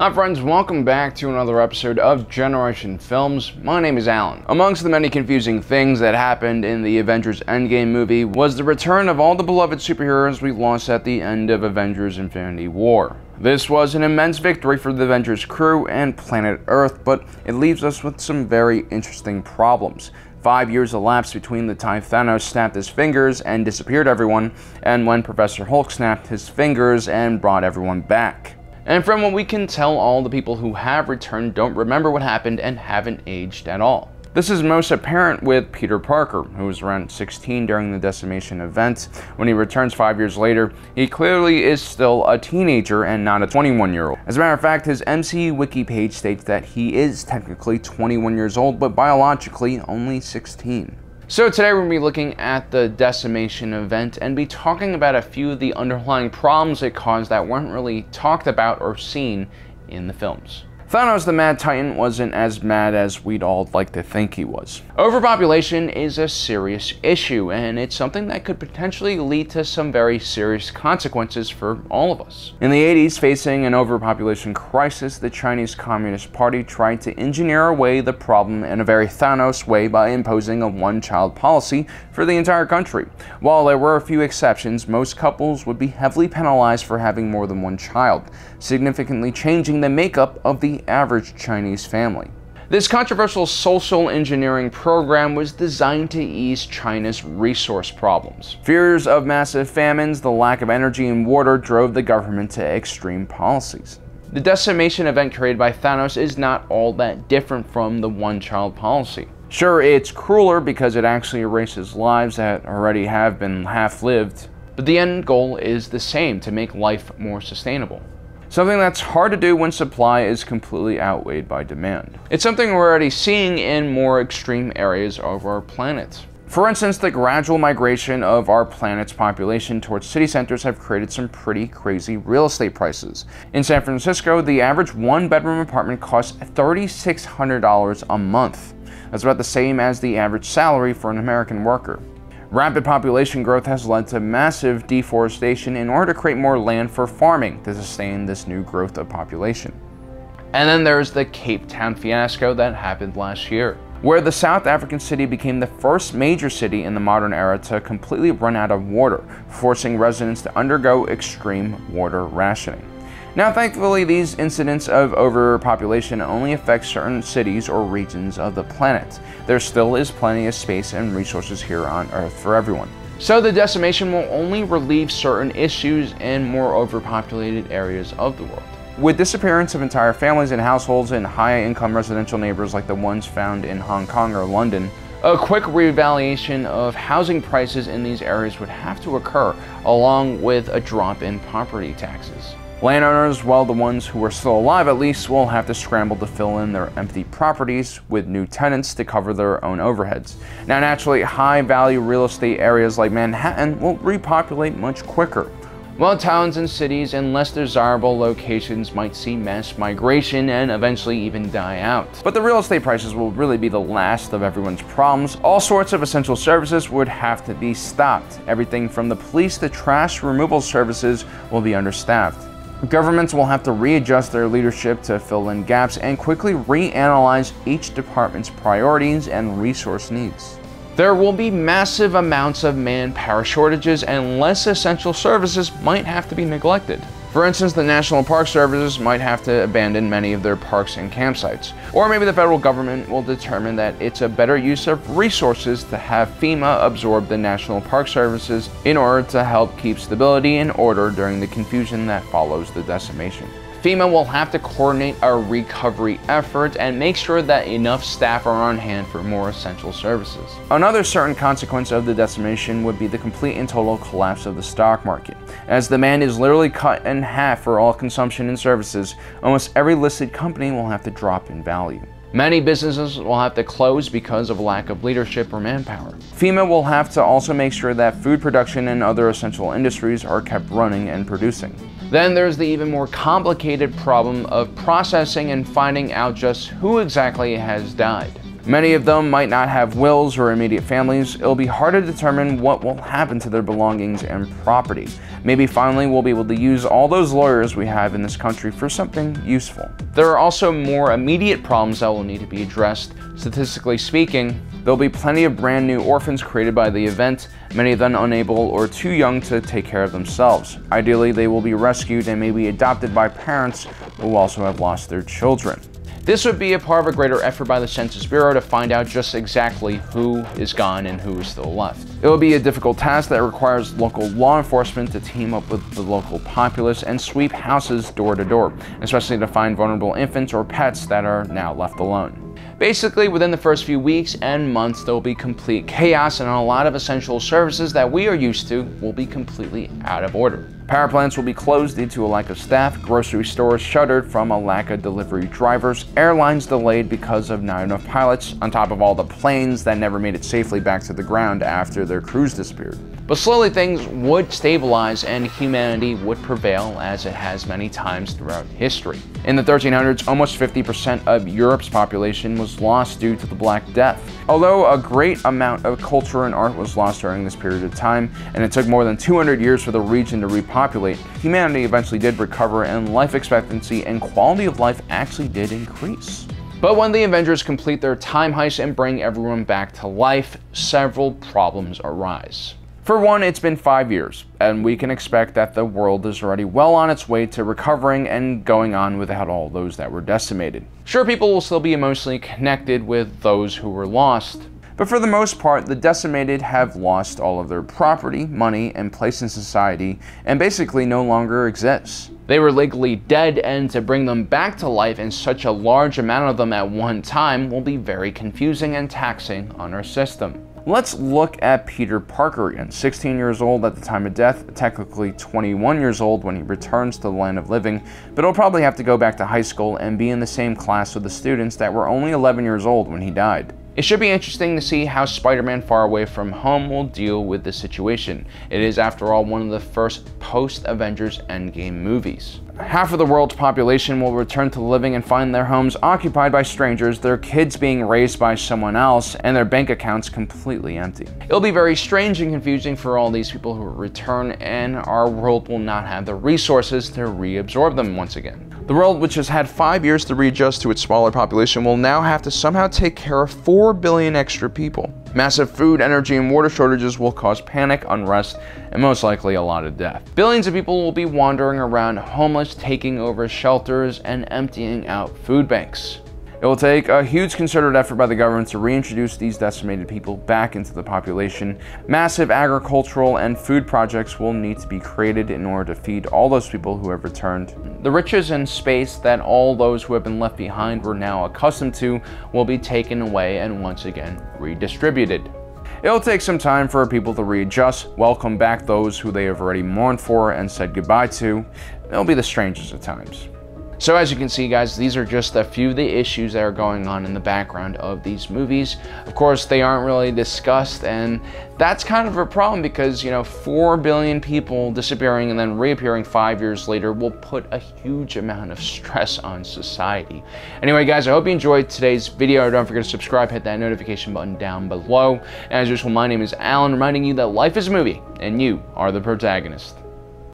Hi friends, welcome back to another episode of Generation Films. My name is Allen. Amongst the many confusing things that happened in the Avengers Endgame movie was the return of all the beloved superheroes we lost at the end of Avengers Infinity War. This was an immense victory for the Avengers crew and planet Earth, but it leaves us with some very interesting problems. Five years elapsed between the time Thanos snapped his fingers and disappeared everyone, and when Professor Hulk snapped his fingers and brought everyone back. And from what we can tell, all the people who have returned don't remember what happened and haven't aged at all. This is most apparent with Peter Parker, who was around 16 during the decimation event. When he returns five years later, he clearly is still a teenager and not a 21 year old. As a matter of fact, his MCU wiki page states that he is technically 21 years old, but biologically only 16. So today we're going to be looking at the decimation event and be talking about a few of the underlying problems it caused that weren't really talked about or seen in the films. Thanos the Mad Titan wasn't as mad as we'd all like to think he was. Overpopulation is a serious issue, and it's something that could potentially lead to some very serious consequences for all of us. In the 80s, facing an overpopulation crisis, the Chinese Communist Party tried to engineer away the problem in a very Thanos way by imposing a one-child policy for the entire country. While there were a few exceptions, most couples would be heavily penalized for having more than one child, significantly changing the makeup of the average Chinese family. This controversial social engineering program was designed to ease China's resource problems. Fears of massive famines, the lack of energy and water drove the government to extreme policies. The decimation event created by Thanos is not all that different from the one child policy. Sure, it's crueler because it actually erases lives that already have been half lived, but the end goal is the same to make life more sustainable something that's hard to do when supply is completely outweighed by demand. It's something we're already seeing in more extreme areas of our planet. For instance, the gradual migration of our planet's population towards city centers have created some pretty crazy real estate prices. In San Francisco, the average one bedroom apartment costs $3,600 a month. That's about the same as the average salary for an American worker. Rapid population growth has led to massive deforestation in order to create more land for farming to sustain this new growth of population. And then there's the Cape Town fiasco that happened last year, where the South African city became the first major city in the modern era to completely run out of water, forcing residents to undergo extreme water rationing. Now, thankfully, these incidents of overpopulation only affect certain cities or regions of the planet. There still is plenty of space and resources here on Earth for everyone. So the decimation will only relieve certain issues in more overpopulated areas of the world. With disappearance of entire families and households in high-income residential neighbors like the ones found in Hong Kong or London, a quick reevaluation of housing prices in these areas would have to occur, along with a drop in property taxes. Landowners, well the ones who are still alive at least, will have to scramble to fill in their empty properties with new tenants to cover their own overheads. Now naturally, high value real estate areas like Manhattan will repopulate much quicker. While towns and cities in less desirable locations might see mass migration and eventually even die out. But the real estate prices will really be the last of everyone's problems. All sorts of essential services would have to be stopped. Everything from the police to trash removal services will be understaffed. Governments will have to readjust their leadership to fill in gaps and quickly reanalyze each department's priorities and resource needs. There will be massive amounts of manpower shortages and less essential services might have to be neglected. For instance, the National Park Services might have to abandon many of their parks and campsites. Or maybe the federal government will determine that it's a better use of resources to have FEMA absorb the National Park Services in order to help keep stability and order during the confusion that follows the decimation. FEMA will have to coordinate a recovery effort and make sure that enough staff are on hand for more essential services. Another certain consequence of the decimation would be the complete and total collapse of the stock market. As demand is literally cut in half for all consumption and services, almost every listed company will have to drop in value. Many businesses will have to close because of lack of leadership or manpower. FEMA will have to also make sure that food production and other essential industries are kept running and producing. Then there's the even more complicated problem of processing and finding out just who exactly has died. Many of them might not have wills or immediate families. It'll be hard to determine what will happen to their belongings and property. Maybe finally we'll be able to use all those lawyers we have in this country for something useful. There are also more immediate problems that will need to be addressed. Statistically speaking, there'll be plenty of brand new orphans created by the event, many of them unable or too young to take care of themselves. Ideally, they will be rescued and may be adopted by parents who also have lost their children. This would be a part of a greater effort by the Census Bureau to find out just exactly who is gone and who is still left. It will be a difficult task that requires local law enforcement to team up with the local populace and sweep houses door to door, especially to find vulnerable infants or pets that are now left alone. Basically, within the first few weeks and months, there will be complete chaos and a lot of essential services that we are used to will be completely out of order. Power plants will be closed due to a lack of staff, grocery stores shuttered from a lack of delivery drivers, airlines delayed because of not enough pilots, on top of all the planes that never made it safely back to the ground after their crews disappeared. But slowly things would stabilize and humanity would prevail as it has many times throughout history. In the 1300s, almost 50% of Europe's population was lost due to the Black Death. Although a great amount of culture and art was lost during this period of time, and it took more than 200 years for the region to repopulate, humanity eventually did recover and life expectancy and quality of life actually did increase. But when the Avengers complete their time heist and bring everyone back to life, several problems arise. For one, it's been five years, and we can expect that the world is already well on its way to recovering and going on without all those that were decimated. Sure, people will still be emotionally connected with those who were lost, but for the most part, the decimated have lost all of their property, money, and place in society, and basically no longer exists. They were legally dead, and to bring them back to life in such a large amount of them at one time will be very confusing and taxing on our system. Let's look at Peter Parker again, 16 years old at the time of death, technically 21 years old when he returns to the land of living, but he'll probably have to go back to high school and be in the same class with the students that were only 11 years old when he died. It should be interesting to see how Spider-Man Far Away From Home will deal with the situation. It is, after all, one of the first post-Avengers Endgame movies. Half of the world's population will return to living and find their homes occupied by strangers, their kids being raised by someone else, and their bank accounts completely empty. It'll be very strange and confusing for all these people who return, and our world will not have the resources to reabsorb them once again. The world, which has had five years to readjust to its smaller population, will now have to somehow take care of 4 billion extra people. Massive food, energy, and water shortages will cause panic, unrest, and most likely a lot of death. Billions of people will be wandering around homeless, taking over shelters, and emptying out food banks. It will take a huge concerted effort by the government to reintroduce these decimated people back into the population. Massive agricultural and food projects will need to be created in order to feed all those people who have returned. The riches and space that all those who have been left behind were now accustomed to will be taken away and once again redistributed. It'll take some time for people to readjust, welcome back those who they have already mourned for and said goodbye to. It'll be the strangest of times. So as you can see guys, these are just a few of the issues that are going on in the background of these movies. Of course, they aren't really discussed and that's kind of a problem because, you know, 4 billion people disappearing and then reappearing five years later will put a huge amount of stress on society. Anyway guys, I hope you enjoyed today's video. Don't forget to subscribe, hit that notification button down below. As usual, my name is Allen, reminding you that life is a movie and you are the protagonist.